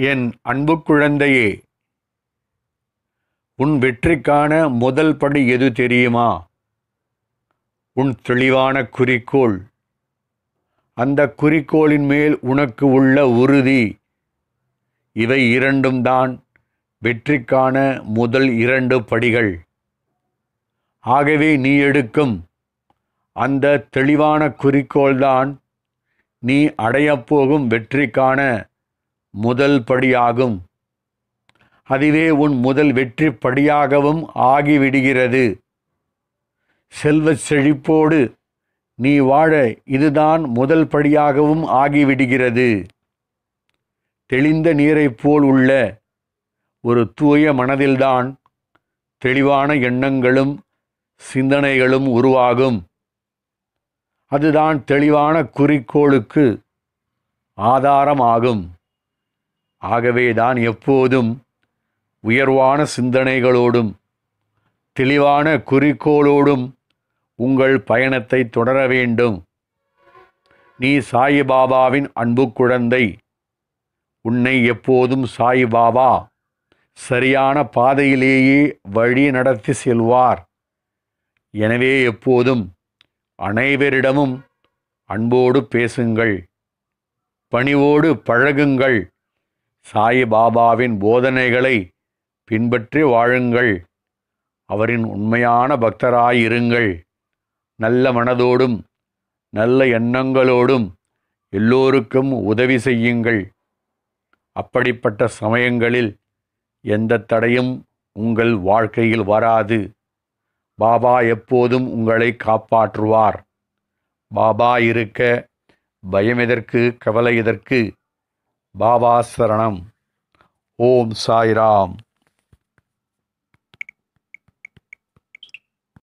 என் அன்பு குழந்தையே உன் வெற்றிக்கான முதல் படி எது தெரியுமா? உன் தெளிவான குறிக்கோள். அந்த குறிக்கோளின் மேல் உனக்கு உள்ள உறுதி. இவை இரண்டும் தான் வெற்றிக்கான முதல் இரண்டு படிகள். ஆகவே நீ எடுக்கும் அந்த தெளிவான குறிக்கோள்தான் நீ அடையப்போகும் வெற்றிக்கான முதல் படியாகும். அதுவே உன் முதல் வெற்றி படியாகவும் ஆகிவிடுகிறது. செல்வச் செழிப்போடு நீ வாழ இதுதான் முதல் படியாகவும் ஆகிவிடுகிறது. தெளிந்த நீரைப் போல் உள்ள ஒரு தூய மனதில்தான் தெளிவான எண்ணங்களும் சிந்தனைகளும் உருவாகும். அதுதான் தெளிவான குறிக்கோளுக்கு ஆதாரமாகும். ஆகவேதான் எப்போதும் உயர்வான சிந்தனைகளோடும் தெளிவான குறிக்கோளோடும் உங்கள் பயணத்தை தொடர வேண்டும். நீ சாயிபாபாவின் அன்பு குழந்தை. உன்னை எப்போதும் சாயிபாபா சரியான பாதையிலேயே வழி நடத்தி செல்வார். எனவே எப்போதும் அனைவரிடமும் அன்போடு பேசுங்கள். பணிவோடு பழகுங்கள். சாயிபாபாவின் போதனைகளை பின்பற்றி வாழுங்கள். அவரின் உண்மையான பக்தராயிருங்கள். நல்ல மனதோடும் நல்ல எண்ணங்களோடும் எல்லோருக்கும் உதவி செய்யுங்கள். அப்படிப்பட்ட சமயங்களில் எந்த தடையும் உங்கள் வாழ்க்கையில் வராது. பாபா எப்போதும் உங்களை காப்பாற்றுவார். பாபா இருக்க பயம் எதற்கு கவலை எதற்கு பாபா சரணம் ஓம் சாய்ராம்